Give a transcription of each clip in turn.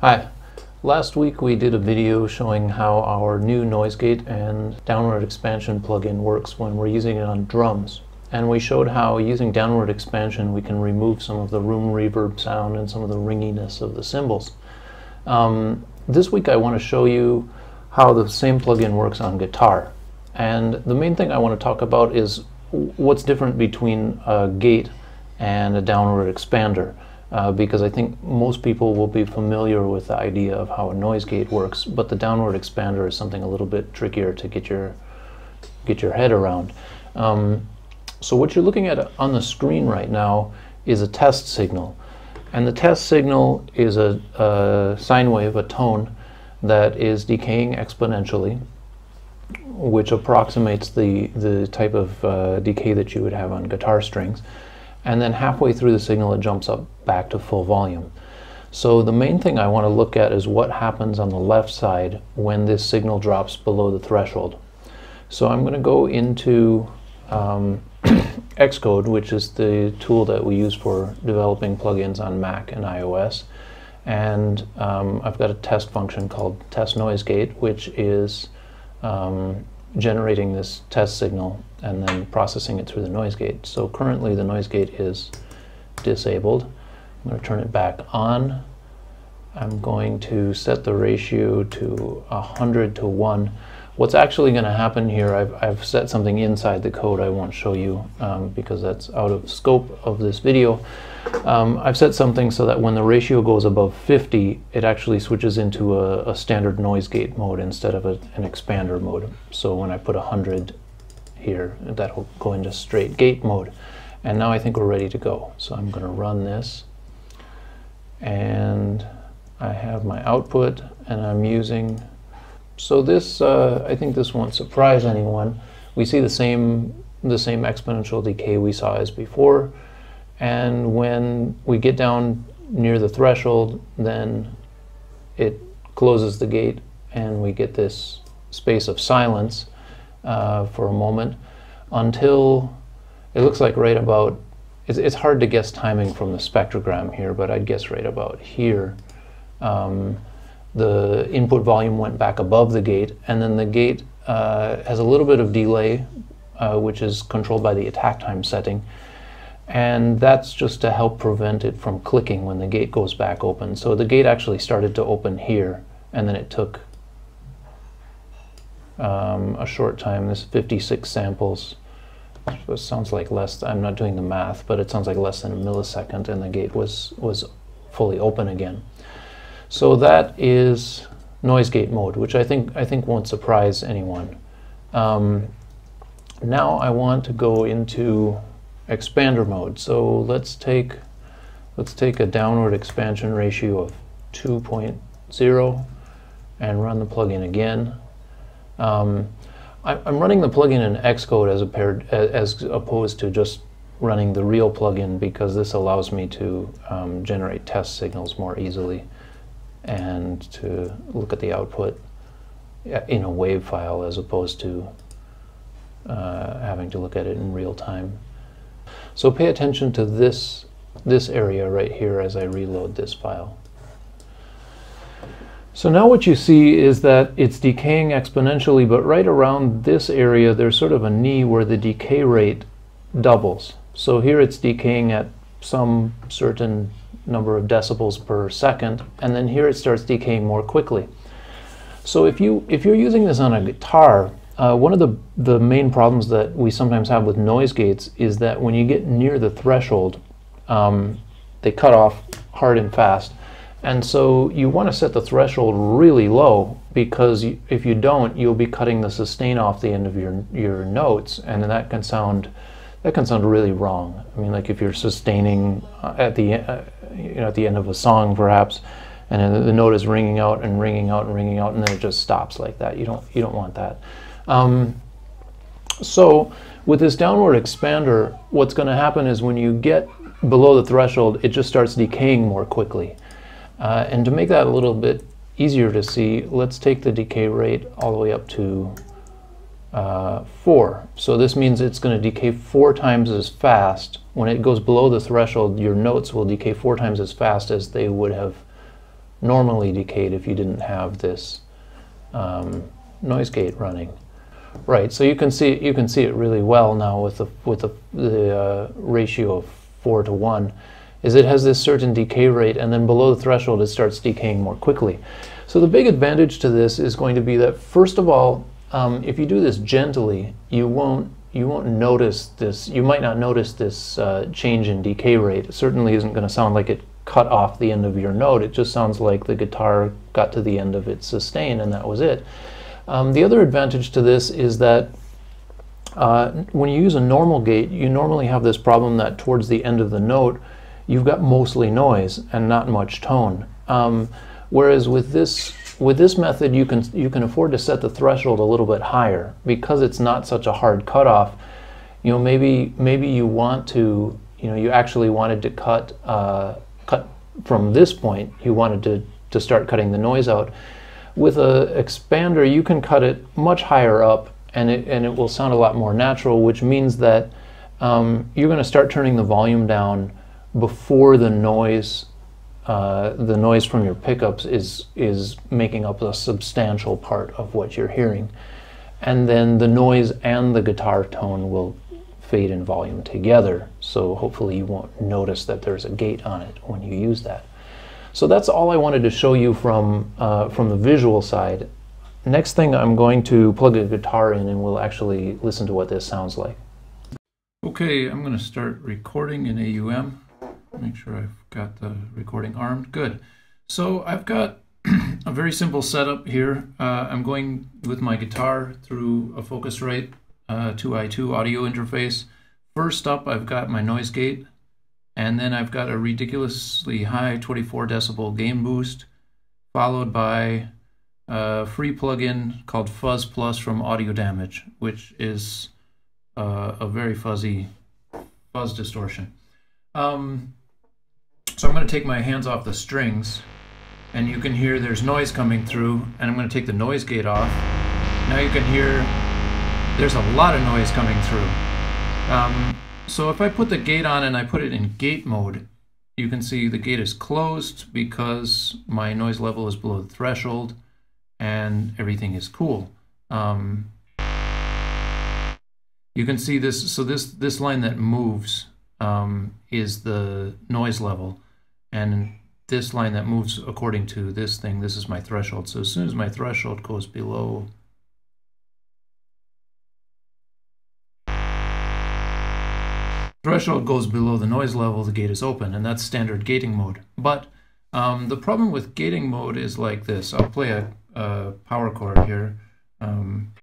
Hi. Last week we did a video showing how our new noise gate and downward expansion plugin works when we're using it on drums. And we showed how using downward expansion we can remove some of the room reverb sound and some of the ringiness of the cymbals. Um, this week I want to show you how the same plugin works on guitar. And the main thing I want to talk about is what's different between a gate and a downward expander. Uh, because I think most people will be familiar with the idea of how a noise gate works, but the downward expander is something a little bit trickier to get your get your head around. Um, so what you're looking at on the screen right now is a test signal, and the test signal is a, a sine wave, a tone that is decaying exponentially, which approximates the the type of uh, decay that you would have on guitar strings and then halfway through the signal it jumps up back to full volume. So the main thing I want to look at is what happens on the left side when this signal drops below the threshold. So I'm going to go into um, Xcode, which is the tool that we use for developing plugins on Mac and iOS. And um, I've got a test function called test noise gate, which is um, generating this test signal and then processing it through the noise gate. So currently the noise gate is disabled. I'm going to turn it back on. I'm going to set the ratio to 100 to 1. What's actually going to happen here, I've, I've, set something inside the code I won't show you um, because that's out of scope of this video. Um, I've set something so that when the ratio goes above 50, it actually switches into a, a standard noise gate mode instead of a, an expander mode. So when I put 100 here, that'll go into straight gate mode. And now I think we're ready to go. So I'm going to run this. And I have my output, and I'm using... So this, uh, I think this won't surprise anyone. We see the same, the same exponential decay we saw as before. And when we get down near the threshold, then it closes the gate and we get this space of silence uh, for a moment until it looks like right about, it's, it's, hard to guess timing from the spectrogram here, but I'd guess right about here. Um, the input volume went back above the gate, and then the gate uh, has a little bit of delay, uh, which is controlled by the attack time setting. And that's just to help prevent it from clicking when the gate goes back open. So the gate actually started to open here, and then it took um, a short time. This is 56 samples. So it sounds like less, I'm not doing the math, but it sounds like less than a millisecond and the gate was, was fully open again. So that is noise gate mode, which I think, I think won't surprise anyone. Um, now I want to go into expander mode. So let's take, let's take a downward expansion ratio of 2.0 and run the plugin again. Um, I'm running the plugin in Xcode as, as opposed to just running the real plugin because this allows me to um, generate test signals more easily and to look at the output in a WAV file as opposed to uh, having to look at it in real time. So pay attention to this, this area right here as I reload this file. So now what you see is that it's decaying exponentially, but right around this area there's sort of a knee where the decay rate doubles. So here it's decaying at some certain number of decibels per second, and then here it starts decaying more quickly. So if, you, if you're using this on a guitar, uh, one of the, the main problems that we sometimes have with noise gates is that when you get near the threshold, um, they cut off hard and fast. And so you want to set the threshold really low because if you don't, you'll be cutting the sustain off the end of your your notes, and that can sound that can sound really wrong. I mean, like if you're sustaining uh, at the uh, you know at the end of a song, perhaps, and the note is ringing out and ringing out and ringing out, and then it just stops like that. You don't you don't want that. Um, so with this downward expander, what's going to happen is when you get below the threshold, it just starts decaying more quickly. Uh, and to make that a little bit easier to see, let's take the decay rate all the way up to uh, 4. So this means it's going to decay four times as fast. When it goes below the threshold, your notes will decay four times as fast as they would have normally decayed if you didn't have this um, noise gate running. Right, so you can see you can see it really well now with the with the, the uh, ratio of four to one, is it has this certain decay rate, and then below the threshold it starts decaying more quickly. So the big advantage to this is going to be that first of all, um, if you do this gently, you won't you won't notice this. You might not notice this uh, change in decay rate. It certainly isn't going to sound like it cut off the end of your note. It just sounds like the guitar got to the end of its sustain and that was it. Um, the other advantage to this is that uh, when you use a normal gate, you normally have this problem that towards the end of the note, you've got mostly noise and not much tone. Um, whereas with this with this method, you can you can afford to set the threshold a little bit higher because it's not such a hard cutoff. You know, maybe maybe you want to you know you actually wanted to cut uh, cut from this point. You wanted to to start cutting the noise out with a expander, you can cut it much higher up and it, and it will sound a lot more natural, which means that um, you're going to start turning the volume down before the noise uh, the noise from your pickups is is making up a substantial part of what you're hearing, and then the noise and the guitar tone will fade in volume together. So hopefully you won't notice that there's a gate on it when you use that. So that's all I wanted to show you from, uh, from the visual side. Next thing I'm going to plug a guitar in and we'll actually listen to what this sounds like. Okay, I'm going to start recording in AUM. Make sure I've got the recording armed. Good. So I've got a very simple setup here. Uh, I'm going with my guitar through a Focusrite uh, 2i2 audio interface. First up, I've got my noise gate. And then I've got a ridiculously high 24 decibel gain boost, followed by a free plugin called Fuzz Plus from Audio Damage, which is uh, a very fuzzy fuzz distortion. Um, so I'm going to take my hands off the strings, and you can hear there's noise coming through, and I'm going to take the noise gate off. Now you can hear there's a lot of noise coming through. Um, so if I put the gate on and I put it in gate mode, you can see the gate is closed because my noise level is below the threshold and everything is cool. Um, you can see this, so this, this line that moves um, is the noise level and this line that moves according to this thing, this is my threshold. So as soon as my threshold goes below threshold goes below the noise level, the gate is open, and that's standard gating mode. But um, the problem with gating mode is like this. I'll play a, a power chord here. Um,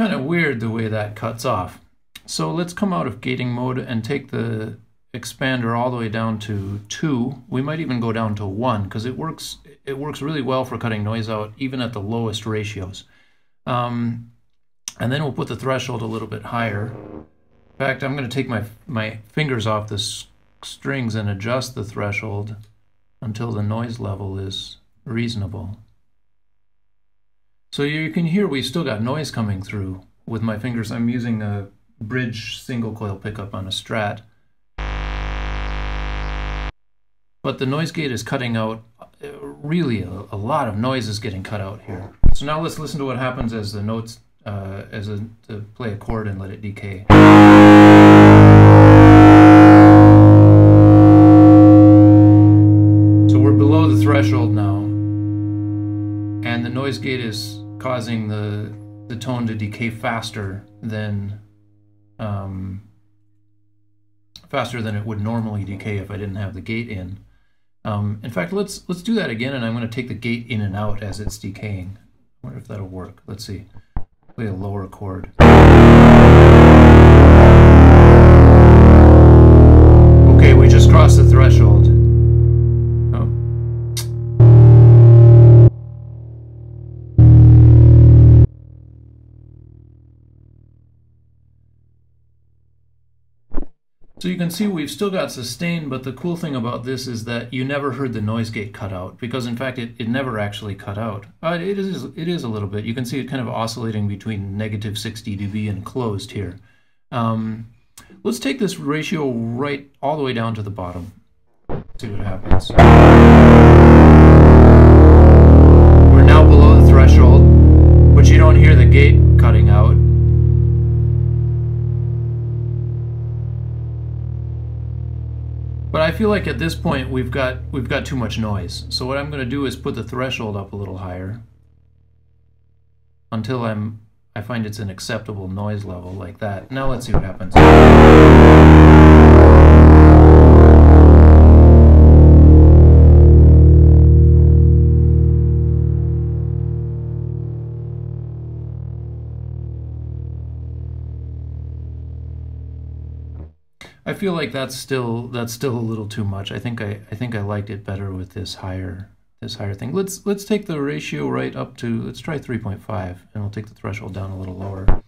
kind of weird the way that cuts off. So let's come out of gating mode and take the expander all the way down to 2. We might even go down to 1 because it works it works really well for cutting noise out even at the lowest ratios. Um, and then we'll put the threshold a little bit higher. In fact, I'm going to take my, my fingers off the strings and adjust the threshold until the noise level is reasonable. So you can hear we've still got noise coming through with my fingers. I'm using a bridge single coil pickup on a Strat. But the noise gate is cutting out, really a, a, lot of noise is getting cut out here. So now let's listen to what happens as the notes, uh, as a, to play a chord and let it decay. So we're below the threshold now, and the noise gate is causing the, the tone to decay faster than um, faster than it would normally decay if I didn't have the gate in. Um, in fact, let's let's do that again, and I'm going to take the gate in and out as it's decaying. I wonder if that'll work. Let's see. Play a lower chord. Okay, we just crossed the threshold. So you can see we've still got sustain, but the cool thing about this is that you never heard the noise gate cut out, because in fact it, it never actually cut out. Uh, it, is, it is a little bit. You can see it kind of oscillating between negative 60 dB and closed here. Um, let's take this ratio right all the way down to the bottom. See what happens. Feel like at this point we've got we've got too much noise. So what I'm going to do is put the threshold up a little higher until I'm I find it's an acceptable noise level like that. Now let's see what happens. Feel like that's still that's still a little too much. I think I I think I liked it better with this higher this higher thing. Let's let's take the ratio right up to let's try 3.5 and we'll take the threshold down a little lower.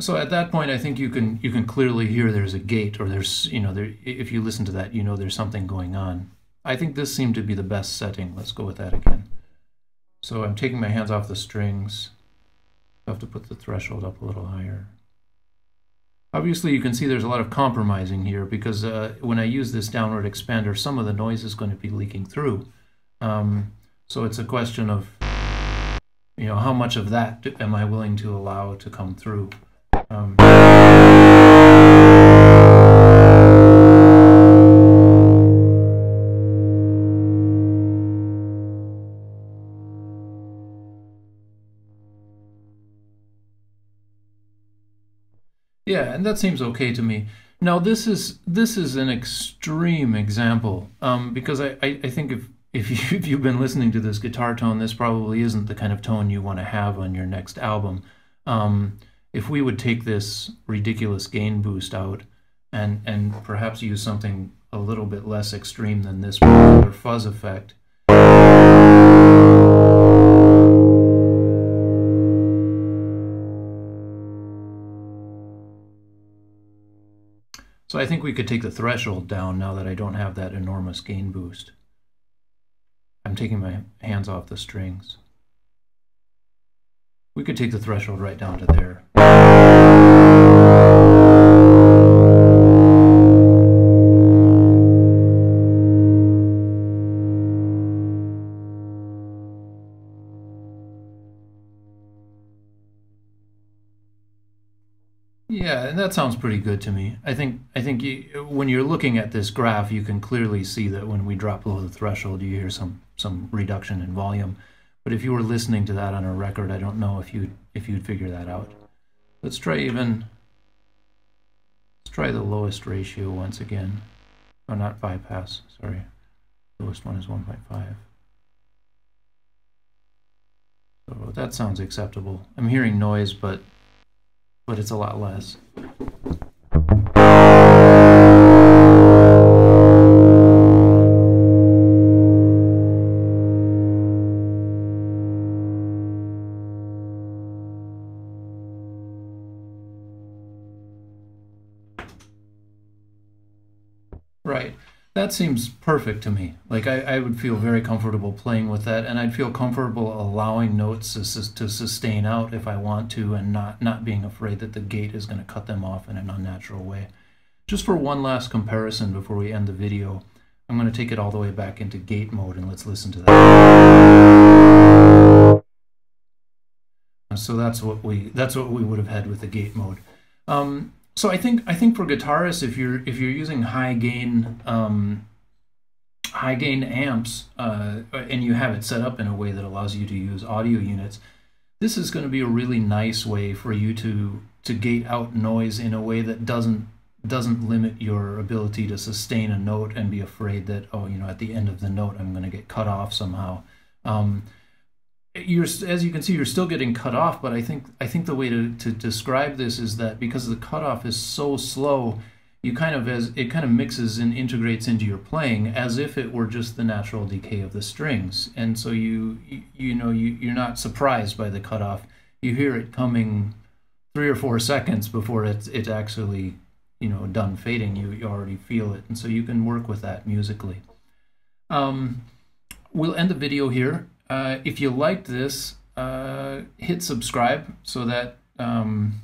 So at that point, I think you can you can clearly hear there's a gate, or there's you know there if you listen to that, you know there's something going on. I think this seemed to be the best setting. Let's go with that again. So I'm taking my hands off the strings. I have to put the threshold up a little higher. Obviously, you can see there's a lot of compromising here because uh, when I use this downward expander, some of the noise is going to be leaking through. Um, so it's a question of, you know, how much of that am I willing to allow to come through? Um, yeah, and that seems okay to me. Now this is this is an extreme example um, because I, I, I think if if, you, if you've been listening to this guitar tone, this probably isn't the kind of tone you want to have on your next album. Um, if we would take this ridiculous gain boost out and and perhaps use something a little bit less extreme than this particular fuzz effect. So I think we could take the threshold down now that I don't have that enormous gain boost. I'm taking my hands off the strings. We could take the threshold right down to there. Yeah, and that sounds pretty good to me. I think I think you, when you're looking at this graph, you can clearly see that when we drop below the threshold, you hear some some reduction in volume. But if you were listening to that on a record, I don't know if you if you'd figure that out. Let's try even. Let's try the lowest ratio once again. Oh, not bypass. Sorry, lowest one is 1.5. So that sounds acceptable. I'm hearing noise, but but it's a lot less. That seems perfect to me. Like I, I would feel very comfortable playing with that, and I'd feel comfortable allowing notes to, to sustain out if I want to, and not not being afraid that the gate is going to cut them off in an unnatural way. Just for one last comparison before we end the video, I'm going to take it all the way back into gate mode, and let's listen to that. So that's what we that's what we would have had with the gate mode. Um, so I think I think for guitarists, if you're if you're using high gain um, high gain amps uh, and you have it set up in a way that allows you to use audio units, this is going to be a really nice way for you to to gate out noise in a way that doesn't doesn't limit your ability to sustain a note and be afraid that oh you know at the end of the note I'm going to get cut off somehow. Um, you're as you can see you're still getting cut off but i think i think the way to, to describe this is that because the cutoff is so slow you kind of as it kind of mixes and integrates into your playing as if it were just the natural decay of the strings. And so you you, know you, you're not surprised by the cutoff. You hear it coming three or four seconds before it's it's actually you know done fading. You, you already feel it. And so you can work with that musically. Um, we'll end the video here uh, if you liked this uh, hit subscribe so that um,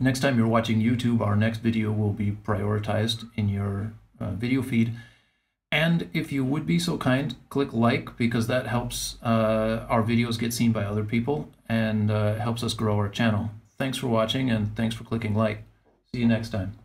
next time you're watching YouTube, our next video will be prioritized in your uh, video feed. And if you would be so kind, click like because that helps uh, our videos get seen by other people and uh, helps us grow our channel. Thanks for watching and thanks for clicking like. See you next time.